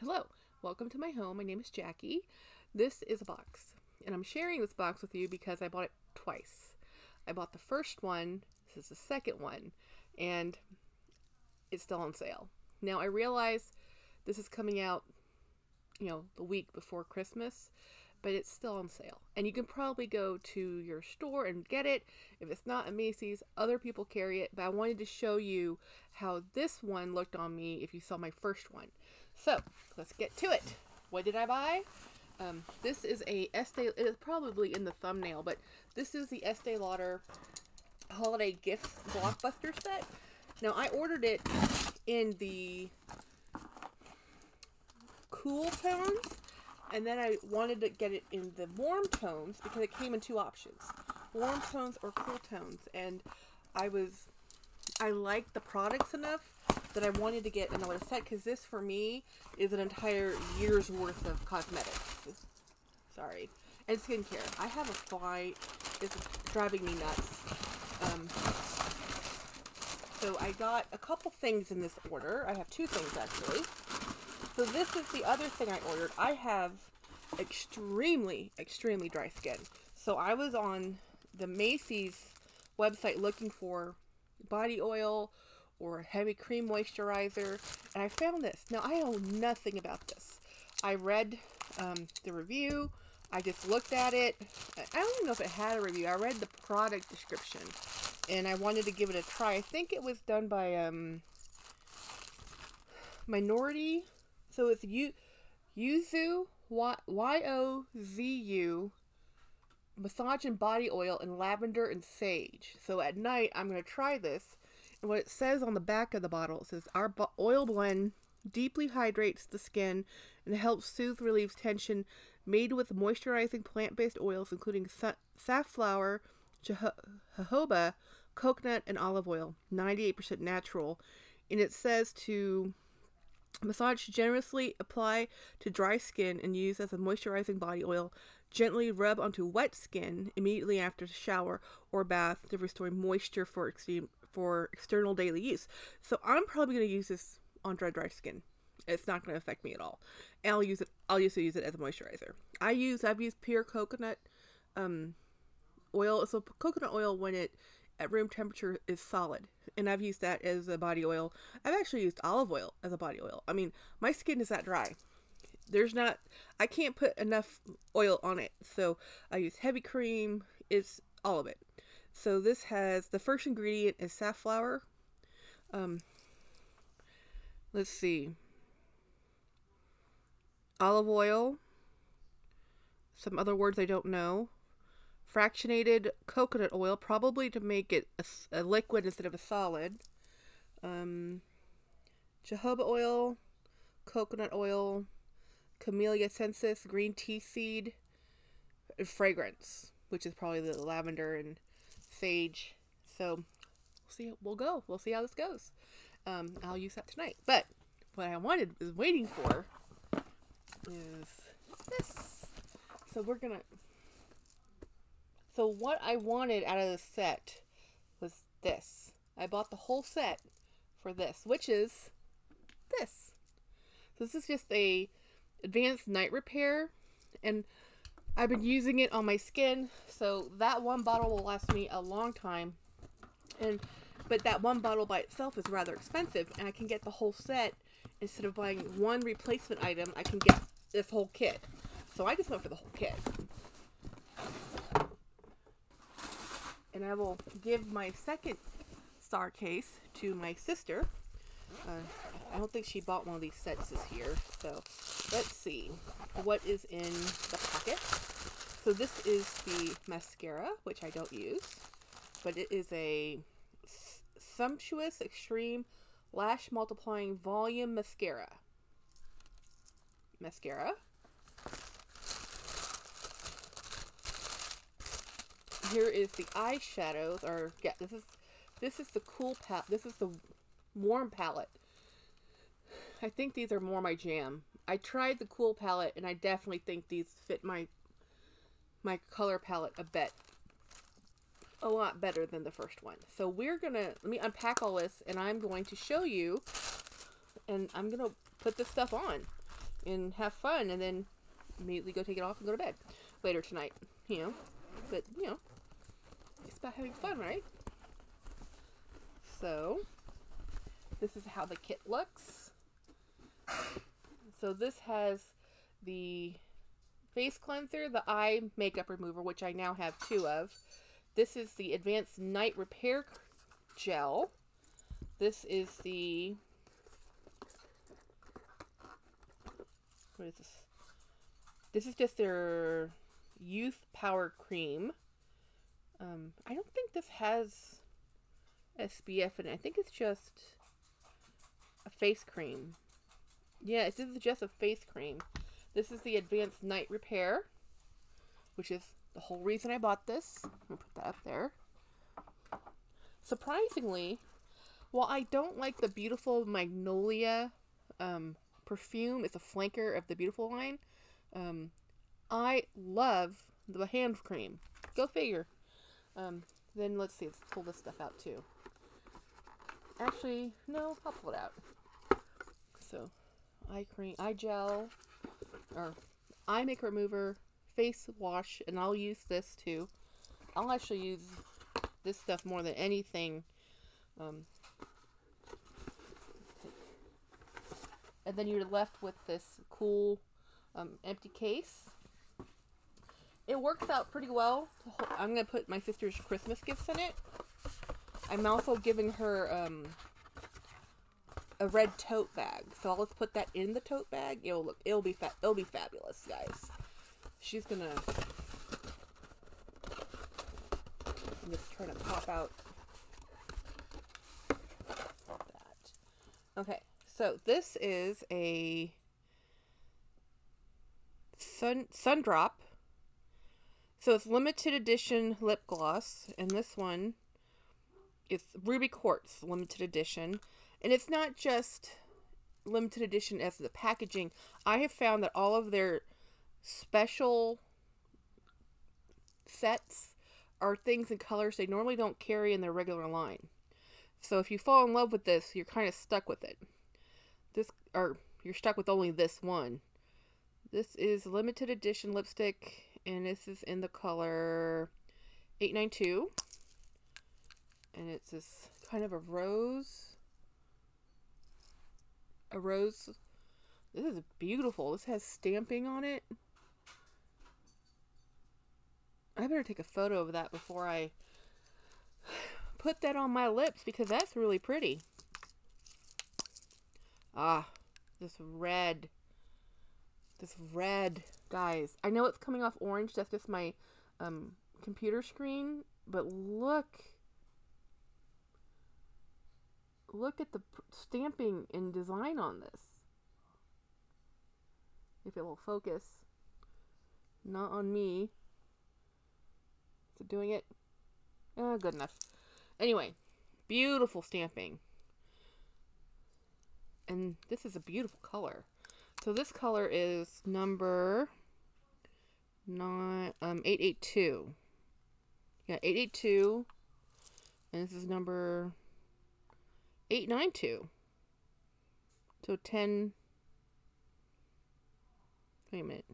Hello, welcome to my home. My name is Jackie. This is a box, and I'm sharing this box with you because I bought it twice. I bought the first one, this is the second one, and it's still on sale. Now, I realize this is coming out, you know, the week before Christmas, but it's still on sale. And you can probably go to your store and get it. If it's not at Macy's, other people carry it, but I wanted to show you how this one looked on me if you saw my first one. So, let's get to it. What did I buy? Um, this is a Estee, it's probably in the thumbnail, but this is the Estee Lauder Holiday Gifts Blockbuster set. Now, I ordered it in the cool tones, and then I wanted to get it in the warm tones because it came in two options warm tones or cool tones. And I was, I liked the products enough that I wanted to get another set because this for me is an entire year's worth of cosmetics. Sorry. And skincare. I have a fly. It's driving me nuts. Um, so I got a couple things in this order. I have two things actually. So this is the other thing I ordered. I have extremely, extremely dry skin. So I was on the Macy's website looking for body oil or heavy cream moisturizer, and I found this. Now, I know nothing about this. I read um, the review, I just looked at it. I don't even know if it had a review. I read the product description, and I wanted to give it a try. I think it was done by um, Minority. So it's U Yuzu Y O Z U massage and body oil in lavender and sage. So at night, I'm going to try this and what it says on the back of the bottle, it says our oil blend deeply hydrates the skin and helps soothe relieves tension made with moisturizing plant-based oils including sa- safflower, jojoba, coconut and olive oil, 98% natural. And it says to massage generously apply to dry skin and use as a moisturizing body oil. Gently rub onto wet skin immediately after the shower or bath to restore moisture for extreme for external daily use. So I'm probably going to use this on dry dry skin. It's not going to affect me at all. And I'll use it. I'll also use it as a moisturizer. I use. I've used pure coconut um, oil. So coconut oil when it at room temperature is solid, and I've used that as a body oil. I've actually used olive oil as a body oil. I mean, my skin is that dry. There's not. I can't put enough oil on it, so I use heavy cream. It's all of it. So this has the first ingredient is safflower. Um, let's see. Olive oil. Some other words I don't know. Fractionated coconut oil, probably to make it a, a liquid instead of a solid. Um, jojoba oil, coconut oil, camellia sinensis, green tea seed, fragrance, which is probably the lavender and sage. So we'll see. We'll go. We'll see how this goes. Um, I'll use that tonight. But what I wanted is waiting for is this. So we're gonna. So what I wanted out of the set was this. I bought the whole set for this, which is this. So this is just a advanced night repair and I've been using it on my skin, so that one bottle will last me a long time. And but that one bottle by itself is rather expensive, and I can get the whole set instead of buying one replacement item. I can get this whole kit. So I just went for the whole kit. And I will give my second star case to my sister. Uh, I don't think she bought one of these sets this year. So let's see what is in the pocket. So this is the mascara, which I don't use, but it is a sumptuous extreme lash multiplying volume mascara. Mascara. Here is the eyeshadows, or yeah, this is this is the cool palette. This is the warm palette. I think these are more my jam. I tried the cool palette, and I definitely think these fit my my color palette a bit a lot better than the first one. So we're gonna let me unpack all this, and I'm going to show you, and I'm gonna put this stuff on. and have fun and then immediately go take it off and go to bed later tonight. You know, but you know, it's about having fun, right? So, this is how the kit looks. So this has the face cleanser, the eye makeup remover, which I now have two of. This is the Advanced Night Repair Gel. This is the... What is this? This is just their Youth Power Cream. Um, I don't think this has SPF in it. I think it's just a face cream. Yeah, this is just a face cream. This is the Advanced Night Repair, which is the whole reason I bought this. I'm going to put that up there. Surprisingly, while I don't like the beautiful Magnolia um, perfume, it's a flanker of the Beautiful line, um, I love the hand cream. Go figure. Um, then let's see, let's pull this stuff out too. Actually, no, I'll pull it out. So, eye cream, eye gel, or eye makeup remover, face wash, and I'll use this too. I'll actually use this stuff more than anything. Um, and then you're left with this cool um, empty case. It works out pretty well. I'm going to put my sister's Christmas gifts in it. I'm also giving her um, a red tote bag. So I'll just put that in the tote bag. It'll look it'll be fa- it'll be fabulous, guys. She's gonna I'm just trying to pop out that. Okay, so this is a sun sun drop. So it's limited edition lip gloss, and this one is Ruby Quartz limited edition. And it's not just limited edition as the packaging. I have found that all of their special sets are things and colors they normally don't carry in their regular line. So if you fall in love with this, you're kind of stuck with it. This or you're stuck with only this one. This is limited edition lipstick and this is in the color 892 and it's this kind of a rose a rose. This is beautiful. This has stamping on it. I better take a photo of that before I put that on my lips because that's really pretty. Ah, this red. This red. Guys, I know it's coming off orange. That's just my um, computer screen. But look look at the stamping and design on this. If it will focus. Not on me. Is it doing it? Oh, good enough. Anyway, beautiful stamping. And this is a beautiful color. So this color is number nine, um, 882. Yeah, 882. And this is number 892. So 10. Wait a minute.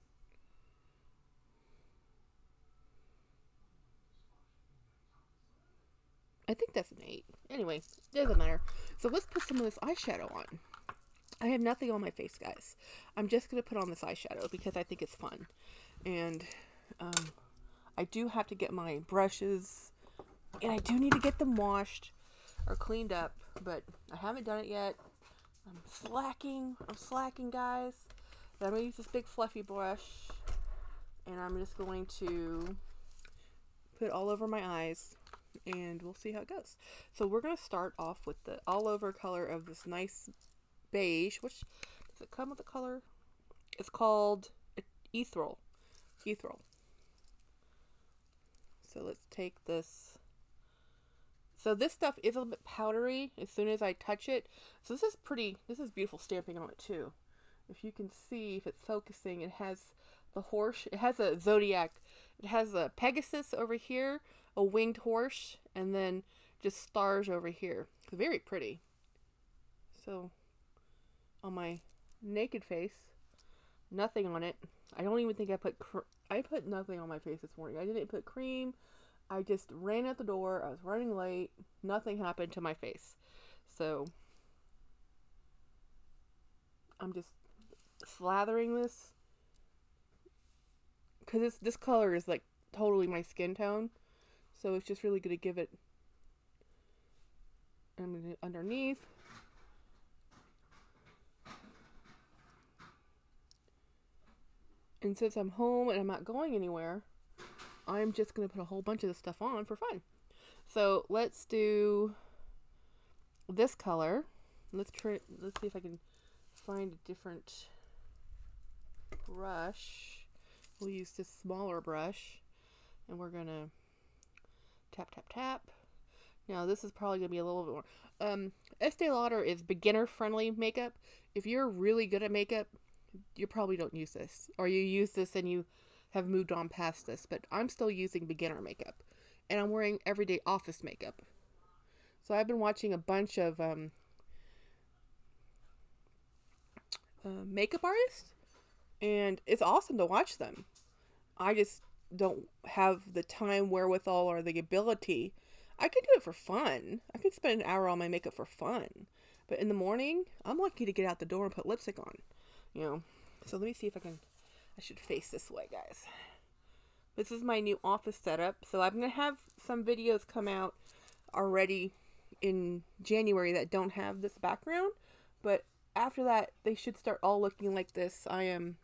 I think that's an 8. Anyway, doesn't matter. So let's put some of this eyeshadow on. I have nothing on my face, guys. I'm just going to put on this eyeshadow because I think it's fun. And um, I do have to get my brushes. And I do need to get them washed or cleaned up, but I haven't done it yet. I'm slacking. I'm slacking, guys. But I'm going to use this big fluffy brush, and I'm just going to put all over my eyes, and we'll see how it goes. So we're going to start off with the all over color of this nice beige. Which, does it come with a color? It's called Ethereal. Ethereal. So let's take this so this stuff is a little bit powdery as soon as I touch it. So this is pretty, this is beautiful stamping on it too. If you can see, if it's focusing, it has the horse, it has a zodiac, it has a Pegasus over here, a winged horse, and then just stars over here. It's very pretty. So on my naked face, Nothing on it. I don't even think I put I put nothing on my face this morning. I didn't put cream. I just ran out the door. I was running late. Nothing happened to my face. So I'm just slathering this because this this color is like totally my skin tone. So it's just really going to give it I'm gonna underneath. And since I'm home and I'm not going anywhere, I'm just going to put a whole bunch of this stuff on for fun. So let's do this color. Let's try, let's see if I can find a different brush. We'll use this smaller brush and we're going to tap, tap, tap. Now this is probably going to be a little bit more. Um, Estee Lauder is beginner friendly makeup. If you're really good at makeup, you probably don't use this. Or you use this and you have moved on past this. But I'm still using beginner makeup. And I'm wearing everyday office makeup. So I've been watching a bunch of um, uh, makeup artists. And it's awesome to watch them. I just don't have the time, wherewithal, or the ability I could do it for fun. I could spend an hour on my makeup for fun. But in the morning, I'm lucky to get out the door and put lipstick on. You know. So let me see if I can I should face this way, guys. This is my new office setup. So I'm going to have some videos come out already in January that don't have this background, but after that they should start all looking like this. I am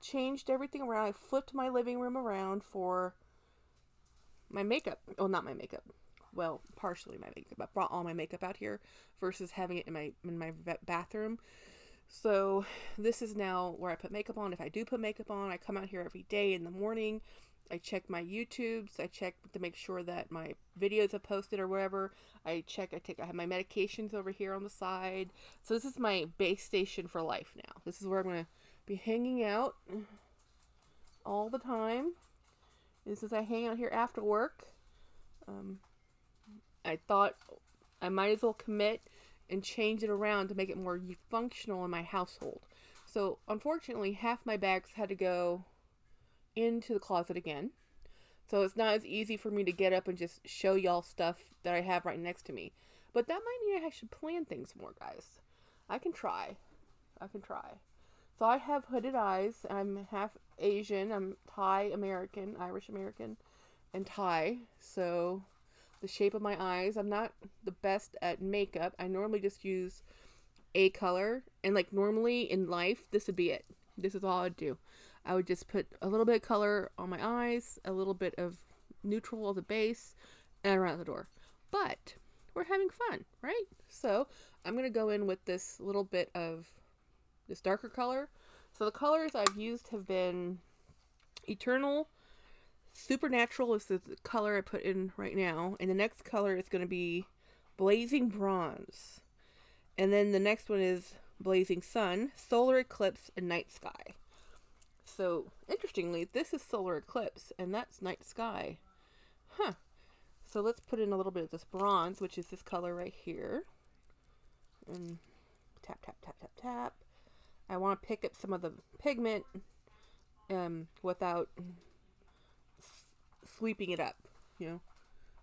changed everything around. I flipped my living room around for my makeup. Oh, not my makeup. Well, partially my makeup. I brought all my makeup out here versus having it in my in my bathroom. So this is now where I put makeup on. If I do put makeup on, I come out here every day in the morning. I check my YouTubes. I check to make sure that my videos are posted or whatever. I check. I take. I have my medications over here on the side. So this is my base station for life now. This is where I'm gonna be hanging out all the time. And since I hang out here after work, um, I thought I might as well commit and change it around to make it more functional in my household. So unfortunately, half my bags had to go into the closet again. So it's not as easy for me to get up and just show y'all stuff that I have right next to me. But that might mean I should plan things more, guys. I can try. I can try. So I have hooded eyes. I'm half Asian. I'm Thai American, Irish American, and Thai. So the shape of my eyes, I'm not the best at makeup. I normally just use a color. And like normally in life, this would be it. This is all I'd do. I would just put a little bit of color on my eyes, a little bit of neutral as a base, and around the door. But we're having fun, right? So I'm going to go in with this little bit of this darker color. So the colors I've used have been Eternal, Supernatural is the color I put in right now, and the next color is going to be Blazing Bronze. And then the next one is Blazing Sun, Solar Eclipse, and Night Sky. So, interestingly, this is Solar Eclipse, and that's Night Sky. Huh. So let's put in a little bit of this bronze, which is this color right here. And tap, tap, tap, tap, tap. I want to pick up some of the pigment um, without sweeping it up, you know.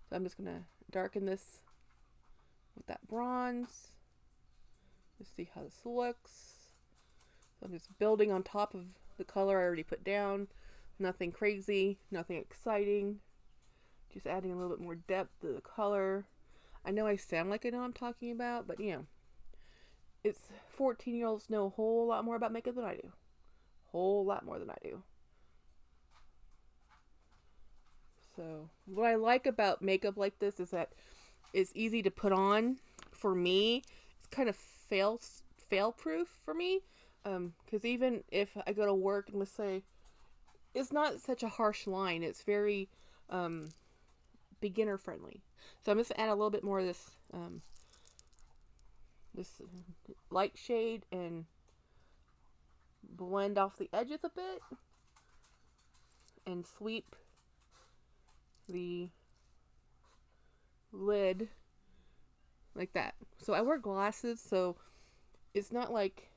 So I'm just going to darken this with that bronze. Let's see how this looks. So I'm just building on top of the color I already put down. Nothing crazy, nothing exciting. Just adding a little bit more depth to the color. I know I sound like I know I'm talking about, but you know, it's 14 year olds know a whole lot more about makeup than I do. Whole lot more than I do. So, what I like about makeup like this is that it's easy to put on. For me, it's kind of fail fail proof for me. Um, because even if I go to work and let's say it's not such a harsh line, it's very um beginner friendly. So I'm just gonna add a little bit more of this um this light shade and blend off the edges a bit and sweep the lid like that. So I wear glasses, so it's not like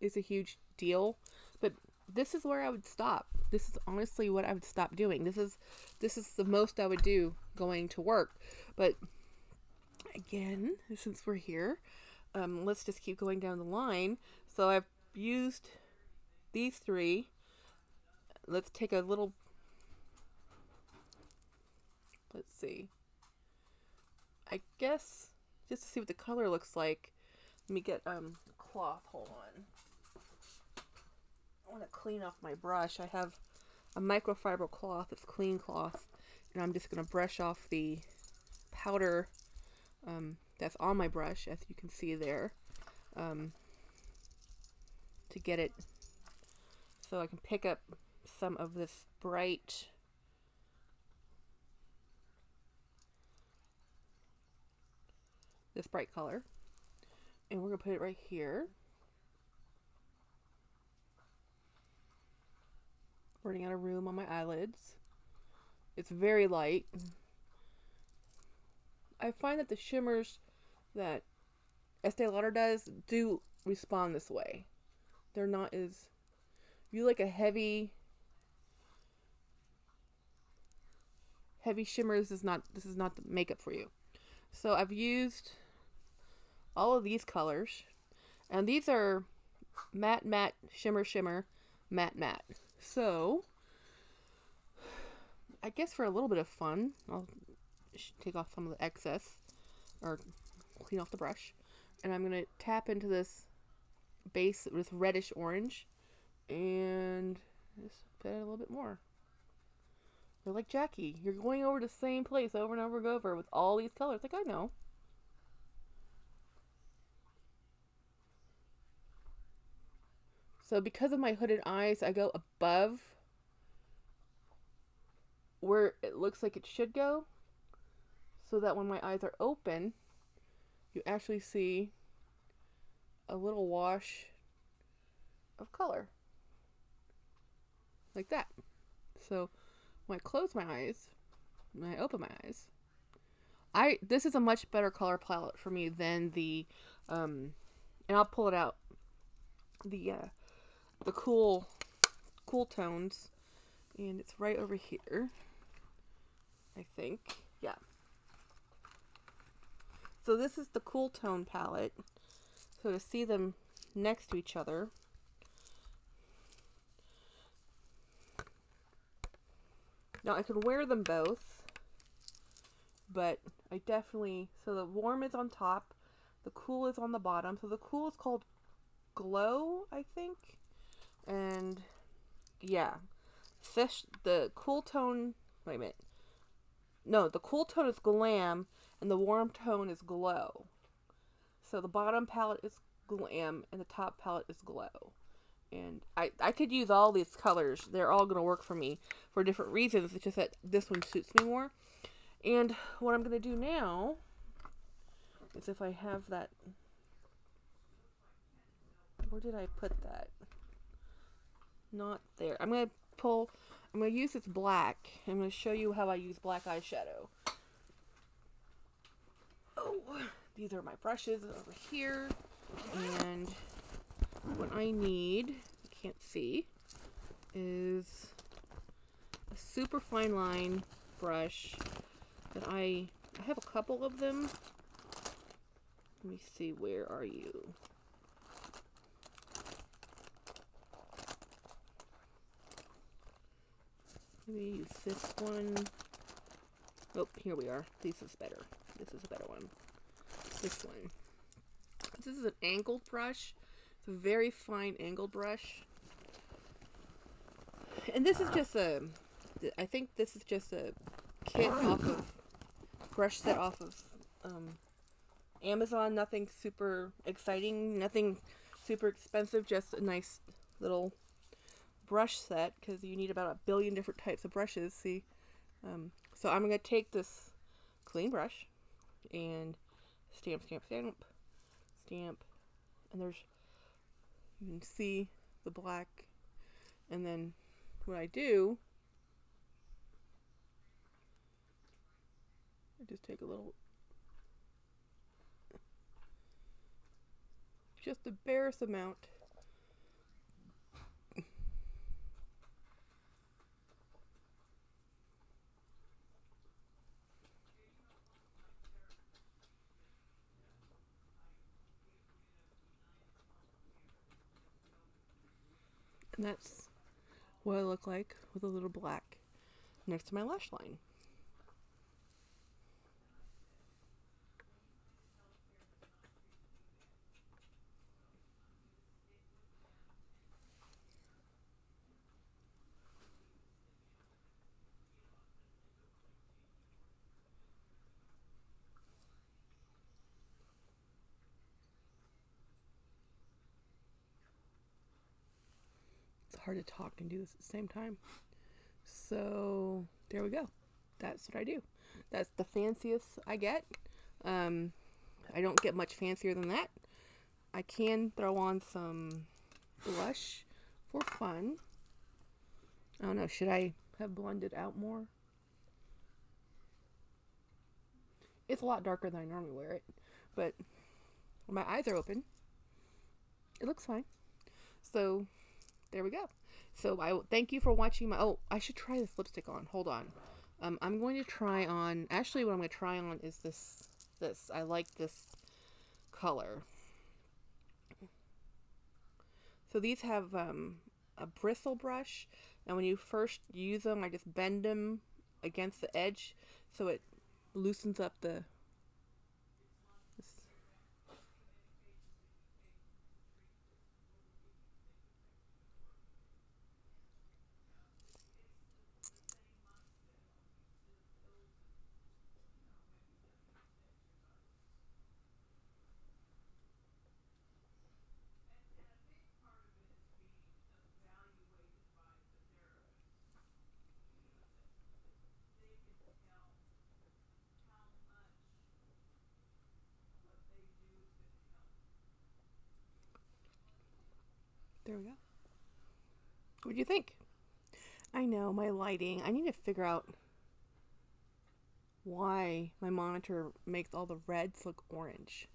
it's a huge deal, but this is where I would stop. This is honestly what I would stop doing. This is this is the most I would do going to work. But again, since we're here, um, let's just keep going down the line. So I've used these three. Let's take a little. Let's see. I guess just to see what the color looks like. Let me get um cloth. Hold on. I want to clean off my brush. I have a microfiber cloth. It's clean cloth, and I'm just gonna brush off the powder um, that's on my brush, as you can see there, um, to get it so I can pick up some of this bright this bright color and we're gonna put it right here running out of room on my eyelids it's very light I find that the shimmers that Estee Lauder does do respond this way. They're not as if you like a heavy heavy shimmer this is not this is not the makeup for you. So I've used all of these colors. And these are matte matte shimmer shimmer matte matte. So I guess for a little bit of fun, I'll take off some of the excess or clean off the brush. And I'm gonna tap into this base with reddish orange and just put it a little bit more. They're like Jackie. You're going over the same place over and over and over with all these colors. Like I know so because of my hooded eyes I go above where it looks like it should go so that when my eyes are open, you actually see a little wash of color. Like that. So when I close my eyes, when I open my eyes, I this is a much better color palette for me than the um and I'll pull it out. The uh the cool cool tones and it's right over here. I think. Yeah. So this is the cool tone palette. So to see them next to each other, now I could wear them both, but I definitely, so the warm is on top, the cool is on the bottom. So the cool is called Glow, I think. And yeah, fish, the cool tone, wait a minute. No, the cool tone is Glam and the warm tone is glow. So the bottom palette is glam and the top palette is glow. And I, I could use all these colors. They're all going to work for me for different reasons. It's just that this one suits me more. And what I'm going to do now is if I have that... Where did I put that? Not there. I'm going to pull... I'm going to use this black. I'm going to show you how I use black eyeshadow. Oh, these are my brushes over here. And what I need, I can't see, is a super fine line brush that I, I have a couple of them. Let me see, where are you? Use this one. Oh, here we are. This is better. This is a better one. This one. This is an angled brush. It's a very fine angled brush. And this is just a, I think this is just a kit off of, brush set off of um, Amazon. Nothing super exciting. Nothing super expensive. Just a nice little brush set because you need about a billion different types of brushes. See, um, so I'm gonna take this clean brush and stamp, stamp, stamp, stamp, and there's, you can see the black, and then what I do, I just take a little, just the barest amount And that's what I look like with a little black next to my lash line. Hard to talk and do this at the same time. So there we go. That's what I do. That's the fanciest I get. Um, I don't get much fancier than that. I can throw on some blush for fun. I don't know. Should I have blended out more? It's a lot darker than I normally wear it, but my eyes are open, it looks fine. So there we go. So I thank you for watching my. Oh, I should try this lipstick on. Hold on. Um, I'm going to try on. Actually, what I'm going to try on is this. This I like this color. So these have um, a bristle brush, and when you first use them, I just bend them against the edge so it loosens up the There we go. What do you think? I know, my lighting. I need to figure out why my monitor makes all the reds look orange.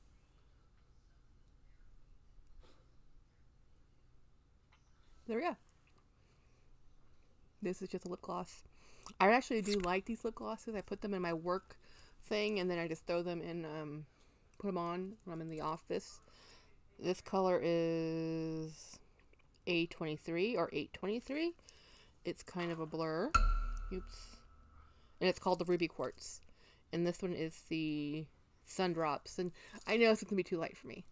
There we go. This is just a lip gloss. I actually do like these lip glosses. I put them in my work thing and then I just throw them in, um, put them on when I'm in the office. This color is a23 or 823. It's kind of a blur. Oops. And it's called the Ruby Quartz. And this one is the Sun Drops. And I know it's going to be too light for me.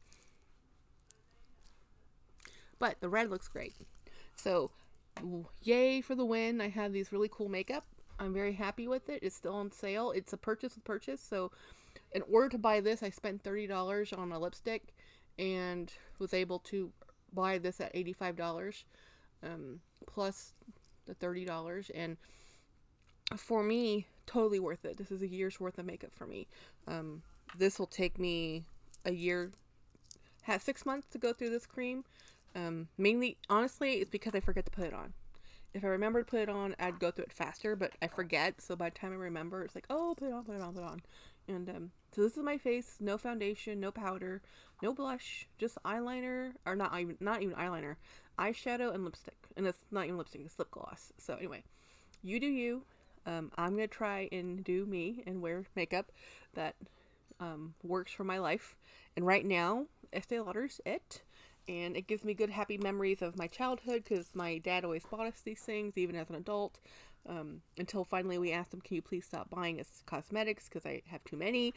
But the red looks great. So, yay for the win. I have these really cool makeup. I'm very happy with it. It's still on sale. It's a purchase with purchase. So, in order to buy this, I spent $30 on a lipstick and was able to buy this at $85 um, plus the $30 and for me totally worth it. This is a year's worth of makeup for me. Um, this will take me a year has six months to go through this cream. Um, mainly honestly it's because i forget to put it on. If i remember to put it on i'd go through it faster but i forget. So by the time i remember it's like oh put it on put it on put it on. And um, so this is my face. No foundation no powder no blush, just eyeliner, or not even not even eyeliner, eyeshadow and lipstick, and it's not even lipstick, it's lip gloss. So anyway, you do you. Um, I'm gonna try and do me and wear makeup that um, works for my life. And right now, Estee Lauder's it, and it gives me good happy memories of my childhood because my dad always bought us these things, even as an adult. Um, until finally we asked him, "Can you please stop buying us cosmetics because I have too many?"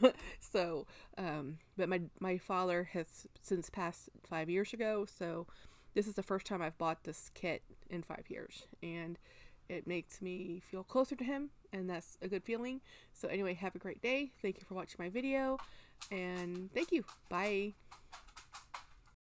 so, um, but my my father has since passed five years ago, so this is the first time I've bought this kit in five years, and it makes me feel closer to him, and that's a good feeling. So anyway, have a great day. Thank you for watching my video, and thank you. Bye.